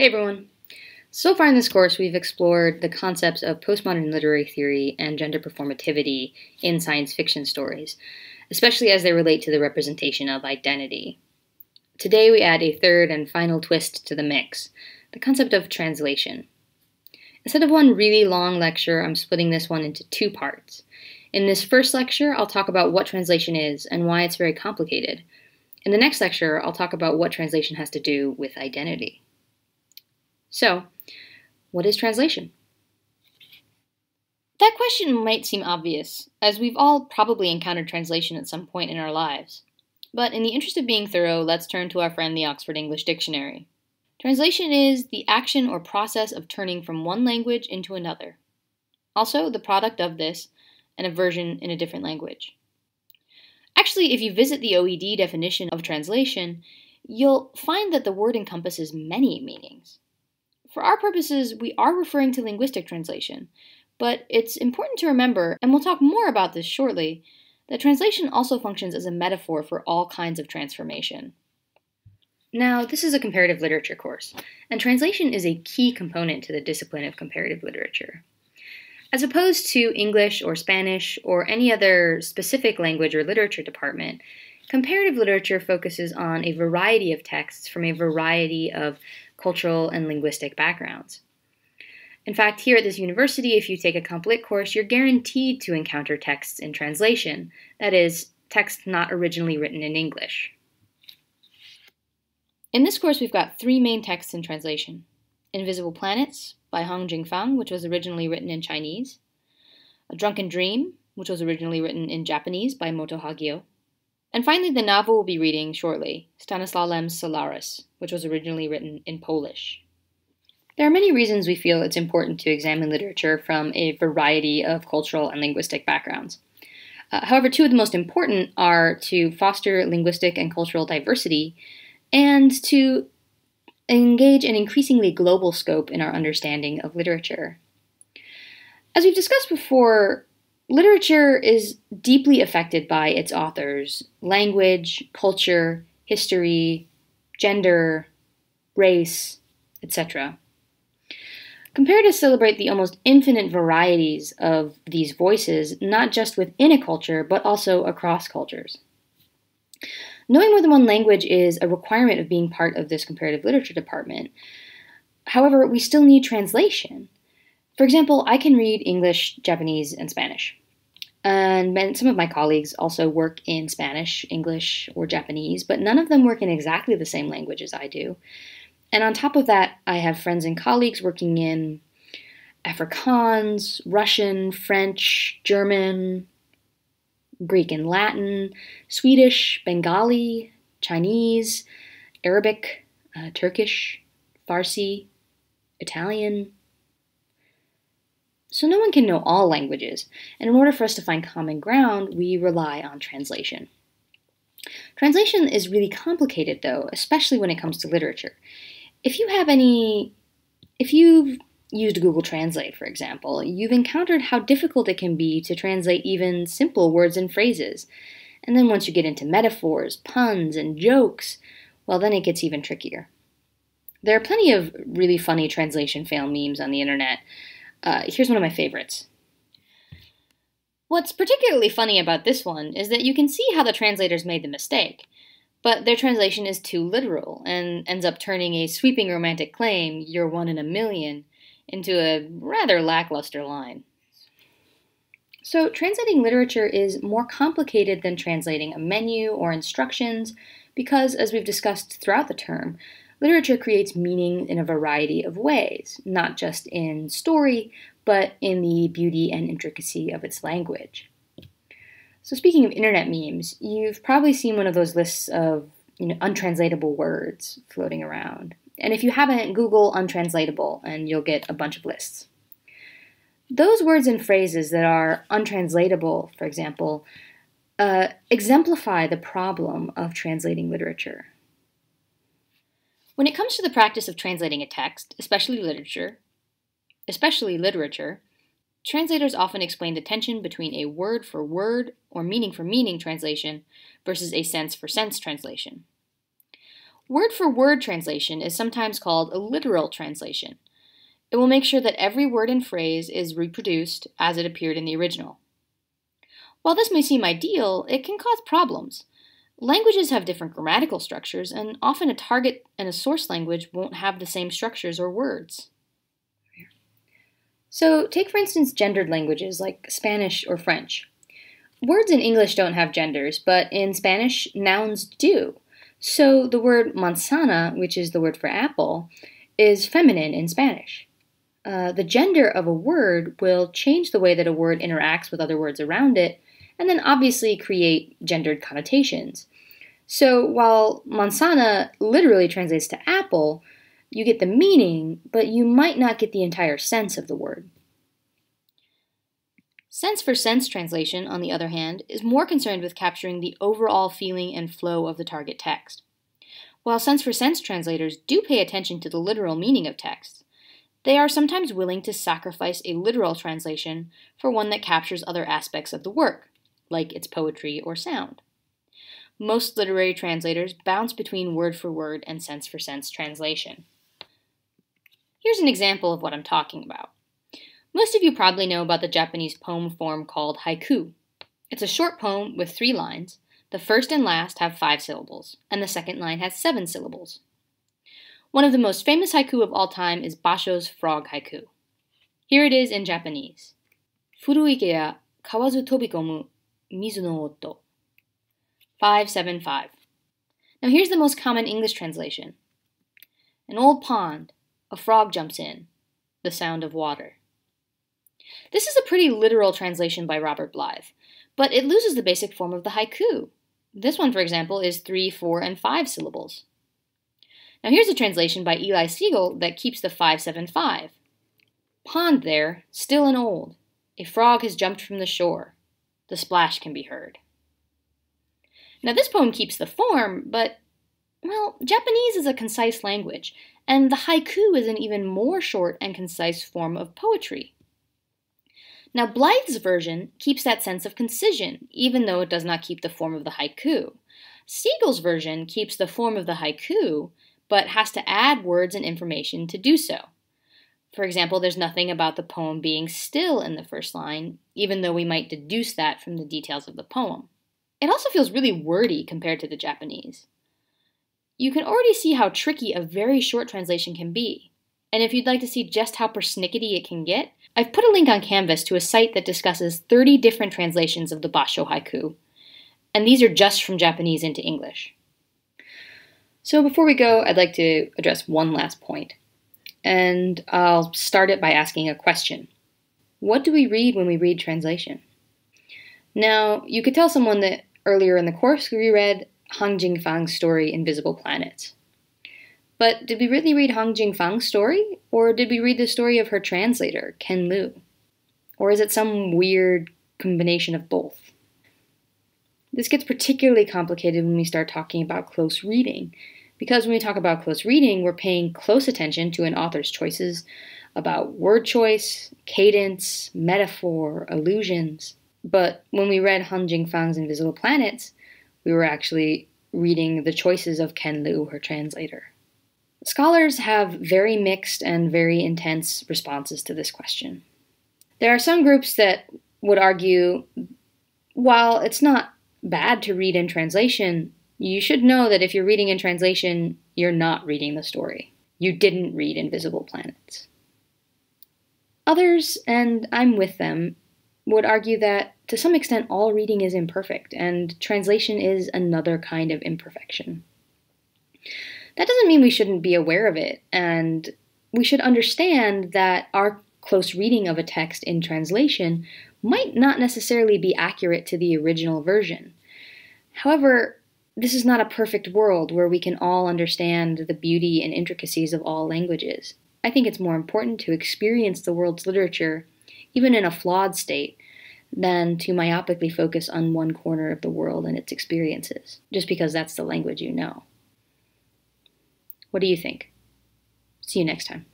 Hey everyone! So far in this course, we've explored the concepts of postmodern literary theory and gender performativity in science fiction stories, especially as they relate to the representation of identity. Today, we add a third and final twist to the mix the concept of translation. Instead of one really long lecture, I'm splitting this one into two parts. In this first lecture, I'll talk about what translation is and why it's very complicated. In the next lecture, I'll talk about what translation has to do with identity. So, what is translation? That question might seem obvious, as we've all probably encountered translation at some point in our lives. But in the interest of being thorough, let's turn to our friend the Oxford English Dictionary. Translation is the action or process of turning from one language into another. Also, the product of this and a version in a different language. Actually, if you visit the OED definition of translation, you'll find that the word encompasses many meanings. For our purposes, we are referring to linguistic translation, but it's important to remember, and we'll talk more about this shortly, that translation also functions as a metaphor for all kinds of transformation. Now, this is a comparative literature course, and translation is a key component to the discipline of comparative literature. As opposed to English or Spanish or any other specific language or literature department, comparative literature focuses on a variety of texts from a variety of cultural, and linguistic backgrounds. In fact, here at this university, if you take a Comp Lit course, you're guaranteed to encounter texts in translation, that is, text not originally written in English. In this course, we've got three main texts in translation Invisible Planets by Hong Jingfang, which was originally written in Chinese, A Drunken Dream, which was originally written in Japanese by Moto Hagio, and finally, the novel we'll be reading shortly, Stanislaw Lem's Solaris, which was originally written in Polish. There are many reasons we feel it's important to examine literature from a variety of cultural and linguistic backgrounds. Uh, however, two of the most important are to foster linguistic and cultural diversity and to engage an increasingly global scope in our understanding of literature. As we've discussed before, Literature is deeply affected by its authors' language, culture, history, gender, race, etc. Comparatives celebrate the almost infinite varieties of these voices, not just within a culture, but also across cultures. Knowing more than one language is a requirement of being part of this comparative literature department. However, we still need translation. For example, I can read English, Japanese, and Spanish. And some of my colleagues also work in Spanish, English, or Japanese, but none of them work in exactly the same language as I do. And on top of that, I have friends and colleagues working in Afrikaans, Russian, French, German, Greek and Latin, Swedish, Bengali, Chinese, Arabic, uh, Turkish, Farsi, Italian, so no one can know all languages, and in order for us to find common ground, we rely on translation. Translation is really complicated though, especially when it comes to literature. If you have any, if you've used Google Translate, for example, you've encountered how difficult it can be to translate even simple words and phrases. And then once you get into metaphors, puns, and jokes, well, then it gets even trickier. There are plenty of really funny translation fail memes on the internet, uh, here's one of my favorites. What's particularly funny about this one is that you can see how the translators made the mistake, but their translation is too literal and ends up turning a sweeping romantic claim, you're one in a million, into a rather lackluster line. So, translating literature is more complicated than translating a menu or instructions because, as we've discussed throughout the term, literature creates meaning in a variety of ways, not just in story, but in the beauty and intricacy of its language. So, speaking of internet memes, you've probably seen one of those lists of you know, untranslatable words floating around. And if you haven't, Google untranslatable and you'll get a bunch of lists. Those words and phrases that are untranslatable, for example, uh, exemplify the problem of translating literature. When it comes to the practice of translating a text, especially literature, especially literature, translators often explain the tension between a word for word or meaning for meaning translation versus a sense for sense translation. Word for word translation is sometimes called a literal translation. It will make sure that every word and phrase is reproduced as it appeared in the original. While this may seem ideal, it can cause problems. Languages have different grammatical structures, and often a target and a source language won't have the same structures or words. So, take for instance gendered languages like Spanish or French. Words in English don't have genders, but in Spanish, nouns do. So, the word manzana, which is the word for apple, is feminine in Spanish. Uh, the gender of a word will change the way that a word interacts with other words around it, and then obviously create gendered connotations. So while manzana literally translates to apple, you get the meaning, but you might not get the entire sense of the word. Sense for sense translation, on the other hand, is more concerned with capturing the overall feeling and flow of the target text. While sense for sense translators do pay attention to the literal meaning of texts, they are sometimes willing to sacrifice a literal translation for one that captures other aspects of the work, like its poetry or sound. Most literary translators bounce between word for word and sense for sense translation. Here's an example of what I'm talking about. Most of you probably know about the Japanese poem form called haiku. It's a short poem with three lines. The first and last have five syllables, and the second line has seven syllables. One of the most famous haiku of all time is Basho's frog haiku. Here it is in Japanese. Furu ike ya kawazu tobikomu mizu no oto. 575. Now here's the most common English translation. An old pond, a frog jumps in, the sound of water. This is a pretty literal translation by Robert Blyth, but it loses the basic form of the haiku. This one, for example, is three, four, and five syllables. Now here's a translation by Eli Siegel that keeps the 575. Pond there, still and old. A frog has jumped from the shore. The splash can be heard. Now this poem keeps the form, but, well, Japanese is a concise language, and the haiku is an even more short and concise form of poetry. Now Blyth's version keeps that sense of concision, even though it does not keep the form of the haiku. Siegel's version keeps the form of the haiku, but has to add words and information to do so. For example, there's nothing about the poem being still in the first line, even though we might deduce that from the details of the poem. It also feels really wordy compared to the Japanese. You can already see how tricky a very short translation can be. And if you'd like to see just how persnickety it can get, I've put a link on Canvas to a site that discusses 30 different translations of the Basho haiku. And these are just from Japanese into English. So before we go, I'd like to address one last point. and I'll start it by asking a question. What do we read when we read translation? Now, you could tell someone that earlier in the course we read Hong Jingfang's story, Invisible Planets. But did we really read Hong Jingfang's story, or did we read the story of her translator, Ken Liu? Or is it some weird combination of both? This gets particularly complicated when we start talking about close reading, because when we talk about close reading, we're paying close attention to an author's choices about word choice, cadence, metaphor, allusions. But when we read Hong Jingfang's Invisible Planets, we were actually reading the choices of Ken Liu, her translator. Scholars have very mixed and very intense responses to this question. There are some groups that would argue while it's not bad to read in translation, you should know that if you're reading in translation, you're not reading the story. You didn't read Invisible Planets. Others, and I'm with them, would argue that to some extent all reading is imperfect, and translation is another kind of imperfection. That doesn't mean we shouldn't be aware of it, and we should understand that our close reading of a text in translation might not necessarily be accurate to the original version. However, this is not a perfect world where we can all understand the beauty and intricacies of all languages. I think it's more important to experience the world's literature, even in a flawed state, than to myopically focus on one corner of the world and its experiences, just because that's the language you know. What do you think? See you next time.